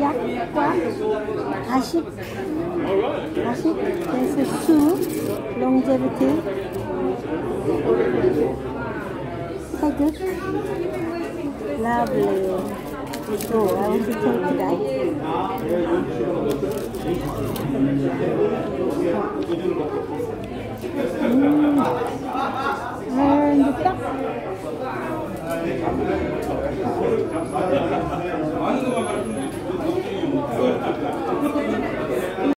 약, quoi? Rachid. Rachid. There's a shoe, longevity. So good. Lovely. Oh, I want to take that. Mm. And the top. ちょっと待って。